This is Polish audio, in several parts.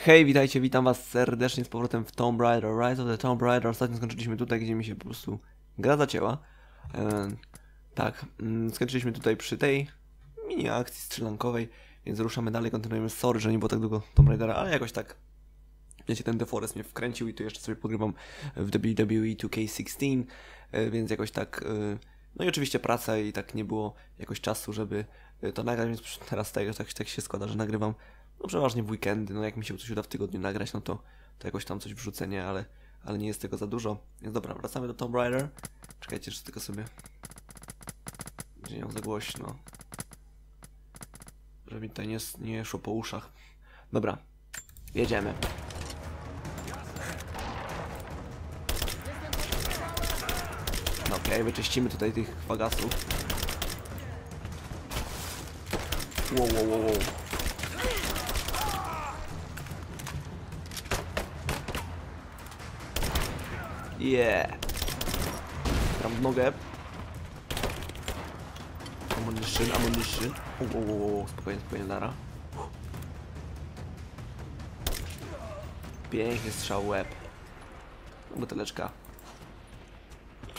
Hej, witajcie, witam was serdecznie z powrotem w Tomb Raider Rise of the Tomb Raider. Ostatnio skończyliśmy tutaj, gdzie mi się po prostu gra zacięła. E, tak, mm, skończyliśmy tutaj przy tej mini akcji strzelankowej, więc ruszamy dalej, kontynuujemy. Sorry, że nie było tak długo Tomb Raidera, ale jakoś tak wiecie, ten DeForest mnie wkręcił i tu jeszcze sobie pogrywam w WWE 2K16, e, więc jakoś tak... e, No i oczywiście praca i tak nie było jakoś czasu, żeby e, to nagrać, więc teraz tak, tak się składa, że nagrywam no przeważnie w weekendy, no jak mi się coś uda w tygodniu nagrać, no to, to jakoś tam coś wrzucę, nie, ale, ale nie jest tego za dużo. Więc dobra, wracamy do Tomb Raider. Czekajcie, że tylko sobie... Gdzie ją za głośno. Żeby mi tutaj nie, nie szło po uszach. Dobra, jedziemy. No okej, wyczyścimy tutaj tych fagasów. Wow, wow, wow, wow. Yeah. Tam nogę. Ammunition, ammunition. O, o, o, o, spokojnie, spokojnie, Lara. Piękny strzał w łeb. Buteleczka.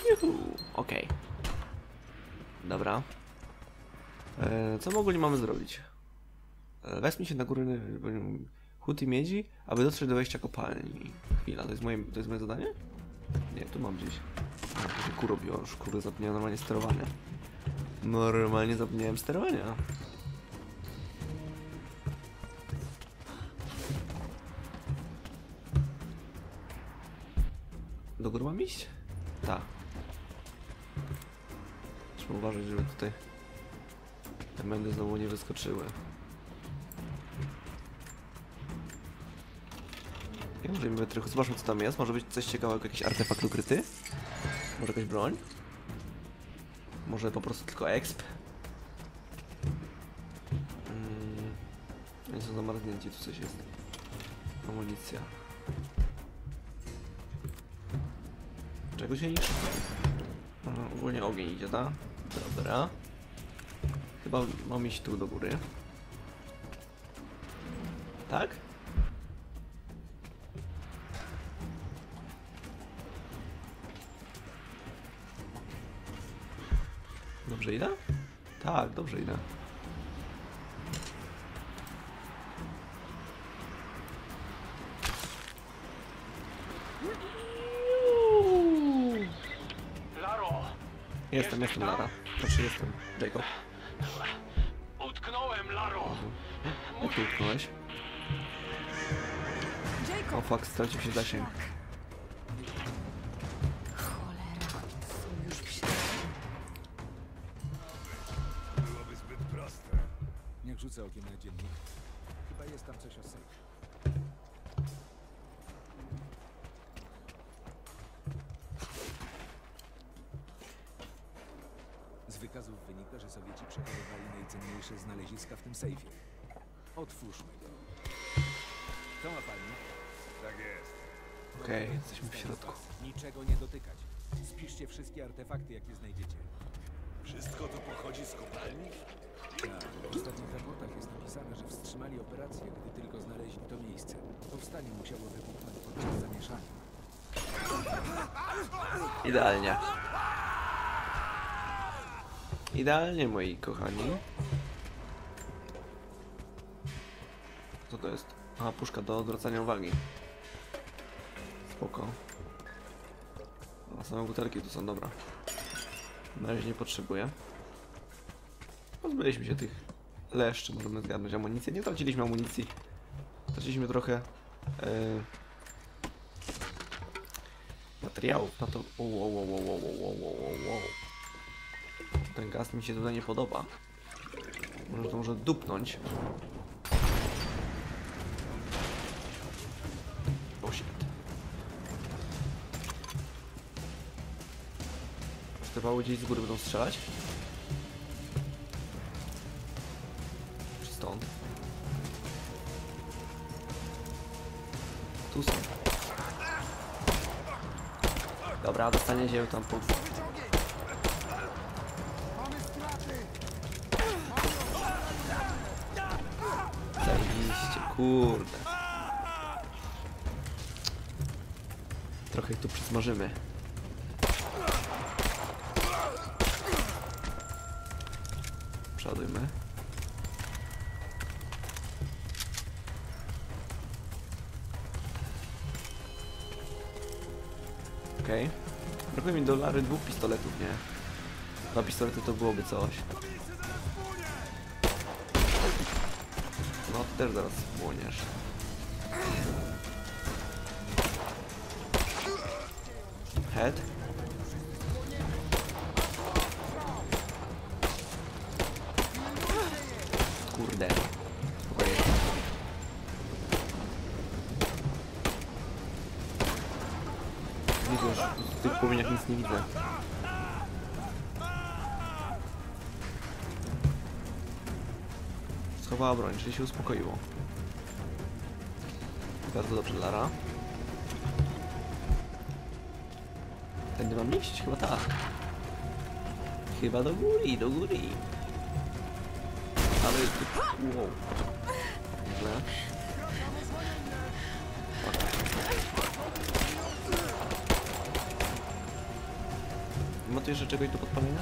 Juhu. Okej. Dobra. E, co my ogólnie mamy zrobić? E, się na górę y, hut i miedzi, aby dotrzeć do wejścia kopalni. Chwila, to jest moje, to jest moje zadanie? Nie, tu mam gdzieś. Robiło, już kurde zapomniałem normalnie sterowania. Normalnie zapomniałem sterowania. Do góry mam iść? Tak. Trzeba uważać, żeby tutaj mędy znowu nie wyskoczyły. Mi trochę zobaczmy co tam jest. Może być coś ciekawego, jakiś artefakt ukryty? Może jakaś broń? Może po prostu tylko exp? Mm, oni są zamarznięci, tu coś jest. Amunicja. Czego się niszczy? Aha, ogólnie ogień idzie, tak? Dobra. Chyba mam iść tu do góry. Tak? Dobrze idę? Tak, dobrze idę. Jestem, jestem Lara. Znaczy jestem Jacob. Utknąłem, Laro! Jak utknąłeś? O fuck, stracił się zasięg. Najcenniejsze znaleziska w tym sejfie. Otwórzmy go. Co ma pani? Tak jest. Okej, jesteśmy w środku. Niczego nie dotykać. Spiszcie wszystkie artefakty, jakie znajdziecie. Wszystko to pochodzi z kopalni? Tak, w ostatnich raportach jest napisane, że wstrzymali operację, gdy tylko znaleźli to miejsce. Powstanie musiało wybuchnąć podczas zamieszania. Idealnie. Idealnie, moi kochani. to jest? Aha, puszka do odwracania uwagi. Spoko. A same butelki tu są, dobra. Na razie nie potrzebuję. Pozbyliśmy się tych leszczy, możemy zgarnąć amunicję. Nie traciliśmy amunicji. Traciliśmy trochę yy, materiałów na to... Wow, wow, wow, wow, wow, wow. Ten gaz mi się tutaj nie podoba. Może to może dupnąć. wydawało, gdzieś z góry będą strzelać. Stąd? Tu są. Dobra, dostanie się tam punkt. Zajebiście, kurde. Trochę ich tu przysmażymy. Dolary dwóch pistoletów, nie? Dwa pistolety to byłoby coś. No, ty też zaraz płoniesz. Head. Kurde. Płomieniach nic nie widzę. Schowała broń, czyli się uspokoiło. Bardzo dobrze, Lara. Tędy mam iść? Chyba tak. Chyba do góry, do góry. Ale... Wow. Źle. Tu jeszcze czegoś do podpalenia?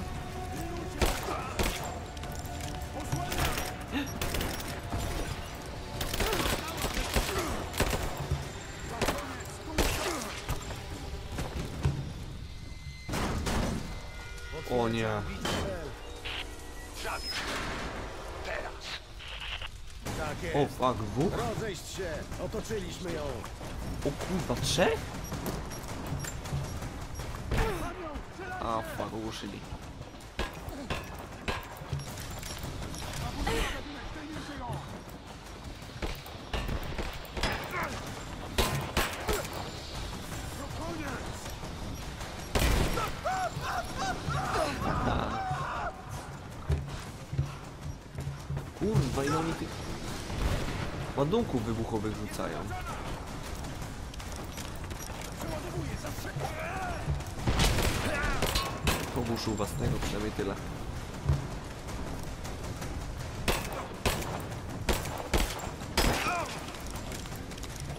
O nie. Tak O jest. fuck, dwóch? Rozejść się! Otoczyliśmy ją! O kurwa, trzech? A fuck, ogłuszyli. Kurwa, ile oni tych ładunków wybuchowych rzucają. Pogłuszył własnego, przynajmniej tyle.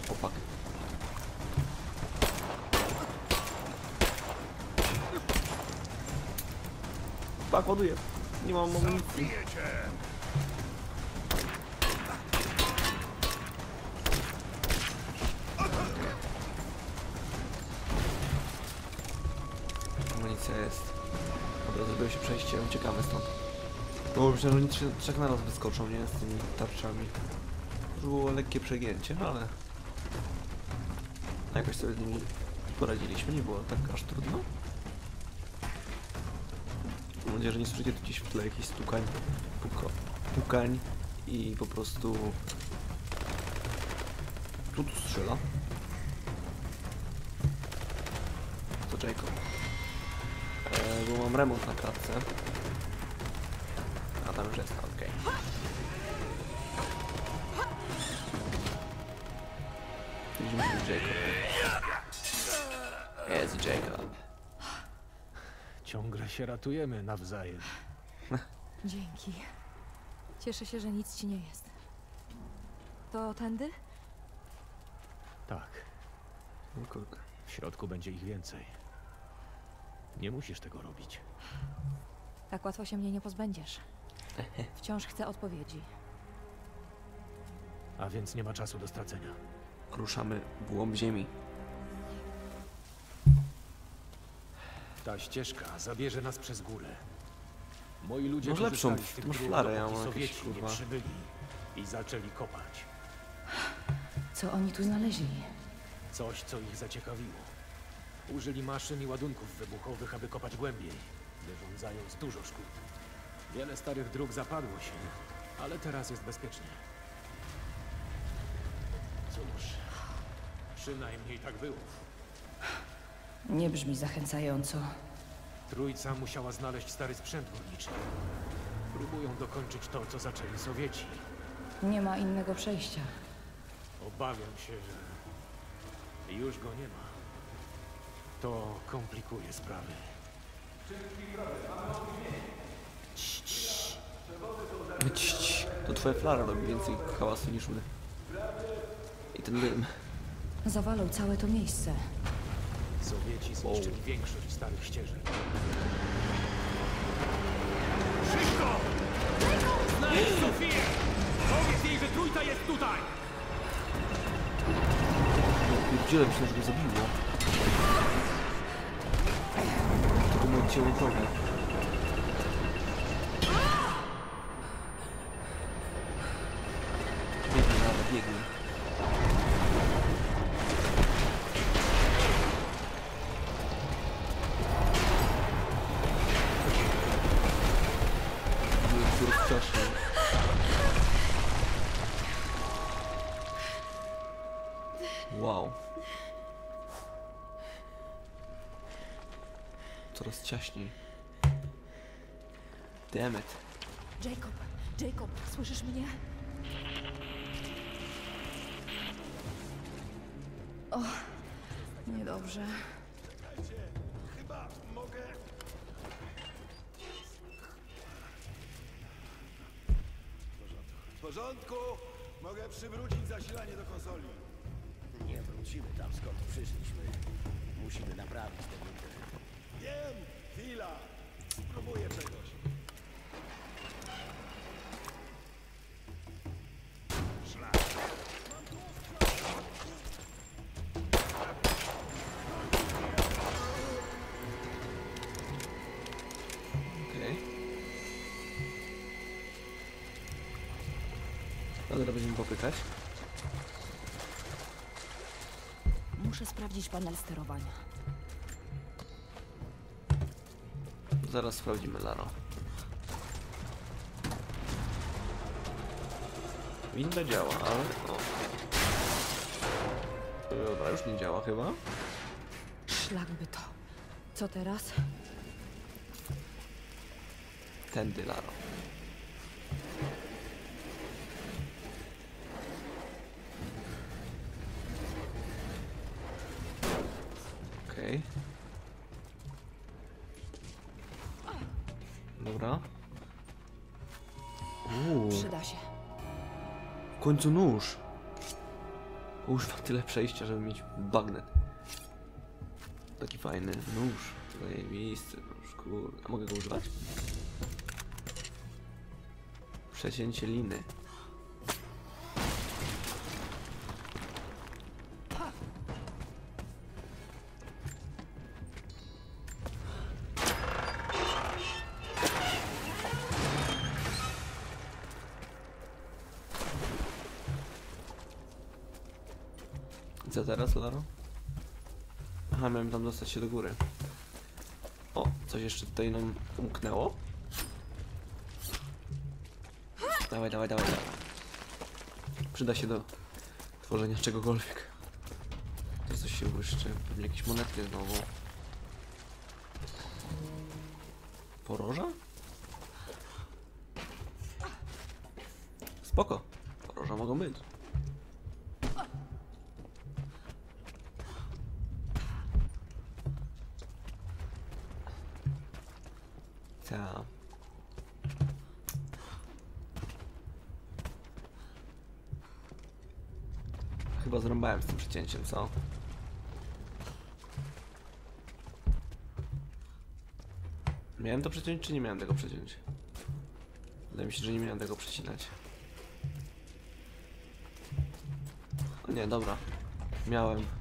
Opak. Tak. Nie mam amunicji. Przejście, uciekamy stąd. No myślałem, że oni trzech na raz wyskoczą, nie? Z tymi tarczami. Było lekkie przegięcie, no ale... Jakoś sobie z nimi poradziliśmy, nie było tak aż trudno. Mam nadzieję, że nie słyszycie tu gdzieś w tle jakichś stukań, pukań i po prostu... Tu tu strzela. To Jacob. E, bo mam remont na klatce. A tam już jest, okej. Widzimy tu Jacob. Jest Jacob. Ciągle się ratujemy nawzajem. Dzięki. Cieszę się, że nic ci nie jest. To tędy? Tak, O kurde. w środku będzie ich więcej. Nie musisz tego robić. Tak łatwo się mnie nie pozbędziesz. Wciąż chcę odpowiedzi. A więc nie ma czasu do stracenia. Ruszamy w głąb ziemi. Ta ścieżka zabierze nas przez górę. Moi ludzie Masz lepszą, korzystali z tych masz dróg, flarę, ja dopóki mam jakieś, Sowieci nie kurwa. przybyli i zaczęli kopać. Co oni tu znaleźli? Coś, co ich zaciekawiło. Użyli maszyn i ładunków wybuchowych, aby kopać głębiej, wyrządzając dużo szkód. Wiele starych dróg zapadło się, ale teraz jest bezpiecznie. Cóż, przynajmniej tak było. Nie brzmi zachęcająco. Trójca musiała znaleźć stary sprzęt górniczy. Próbują dokończyć to, co zaczęli Sowieci. Nie ma innego przejścia. Obawiam się, że już go nie ma. To komplikuje sprawy. Cii, To twoja flara robi więcej hałasu niż my. I ten dym. Zawalał całe to miejsce. Sowieci zniszczyli większość starych ścieżek. Szybko! Znajdź Sofię! Powiedz jej, że trójka jest tutaj! Pierdziele, myślę, że go zabiło. получил итога. Бегай, надо, бегай. Coraz ciaśniej. Damn it. Jacob, Jacob, słyszysz mnie? O, niedobrze. Chyba mogę... W porządku. Mogę przywrócić zasilanie do konsoli. Nie wrócimy tam skąd przyszliśmy. Musimy naprawić tę windę. Wiem, chwila. Spróbuję czegoś. Okej. Dobra, będziemy popykać. Muszę sprawdzić panel sterowania. Zaraz sprawdzimy Laro. Winda działa, ale... O. Dobra, już nie działa chyba. Szlak by to. Co teraz? Tędy Laro. W końcu nóż. Uż ma tyle przejścia, żeby mieć bagnet. Taki fajny nóż. Zajebisty nóż, kurde. A mogę go używać? Przecięcie liny. Co teraz, Laro? Aha, miałem tam dostać się do góry. O, coś jeszcze tutaj nam umknęło. Dawaj, dawaj, dawaj, dawaj. Przyda się do tworzenia czegokolwiek. To coś się błyszczy. Pewnie jakieś monetki znowu. Poroża? Spoko. Poroża mogą być. Ta. Chyba zrąbałem z tym przecięciem, co? Miałem to przeciąć, czy nie miałem tego przeciąć? Wydaje mi się, że nie miałem tego przecinać. O nie, dobra. Miałem.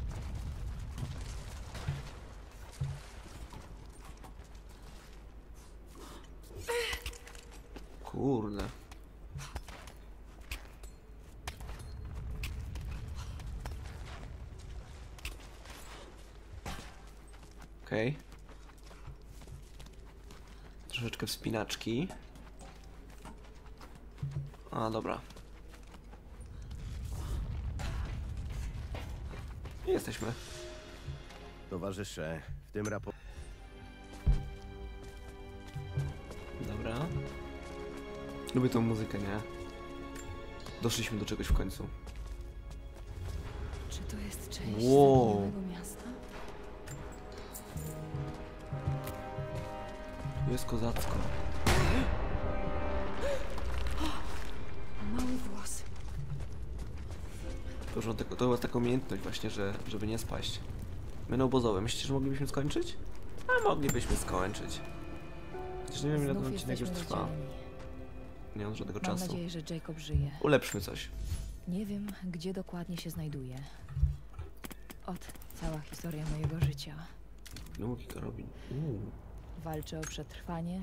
Kurde. Okej. Troszeczkę wspinaczki. A, dobra. Jesteśmy. Towarzysze, w tym raporcie Lubię tą muzykę, nie? Doszliśmy do czegoś w końcu. Czy to jest część Wow. zaginionego miasta? Tu jest kozacko. Mały włos. Tylko, to była taka umiejętność właśnie, że, żeby nie spaść. Menu obozowe. Myślicie, że moglibyśmy skończyć? A moglibyśmy skończyć. Chociaż nie wiem ile ten odcinek już trwa. Nie mam żadnego Mam czasu. nadzieję, że Jacob żyje. Ulepszmy coś. Nie wiem, gdzie dokładnie się znajduje. Ot, cała historia mojego życia. Długi karabin. Uuu. Walczę o przetrwanie,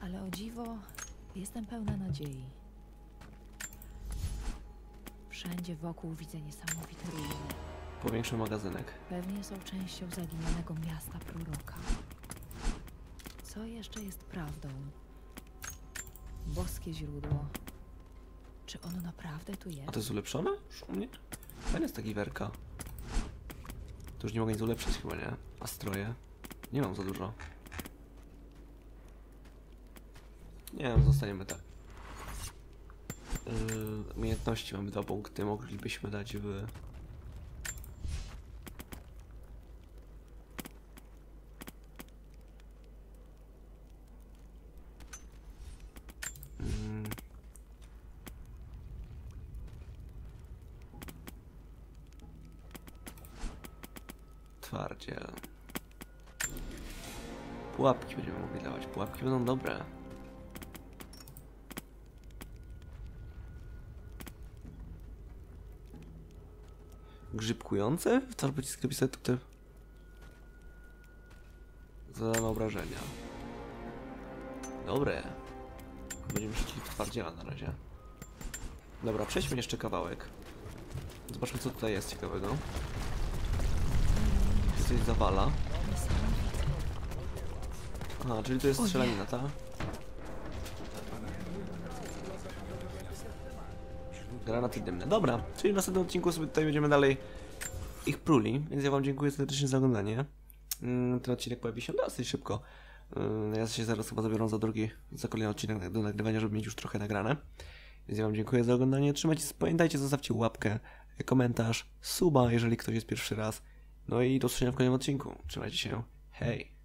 ale o dziwo jestem pełna nadziei. Wszędzie wokół widzę niesamowite ruiny. Powiększy magazynek. Pewnie są częścią zaginionego miasta proroka. Co jeszcze jest prawdą? Boskie źródło. Czy ono naprawdę tu A jest? to jest ulepszone? Już? Fajna jest ta giwerka. To już nie mogę nic ulepszyć chyba, nie? A stroje? Nie mam za dużo. Nie wiem, zostaniemy tak. Yy, umiejętności mamy dwa punkty, moglibyśmy dać w... Twardziel. Pułapki będziemy mogli dawać. Pułapki będą dobre. Grzybkujące? Wcale pocisk pistoletu Zadane obrażenia. Dobre. Będziemy szli w twardziela na razie. Dobra, przejdźmy jeszcze kawałek. Zobaczmy co tutaj jest ciekawego. Coś zawala. Aha, czyli to jest strzelanina, ta? Granaty dymne. Dobra, czyli w następnym odcinku sobie tutaj będziemy dalej ich pruli, więc ja wam dziękuję serdecznie za oglądanie. Mm, Ten odcinek pojawi się dosyć szybko. Mm, Ja się zaraz chyba zabieram za drugi, za kolejny odcinek do nagrywania, żeby mieć już trochę nagrane. Więc ja wam dziękuję za oglądanie. Trzymajcie, się, pamiętajcie, zostawcie łapkę, komentarz, suba, jeżeli ktoś jest pierwszy raz. No i do zobaczenia w kolejnym odcinku. Trzymajcie się. Hej!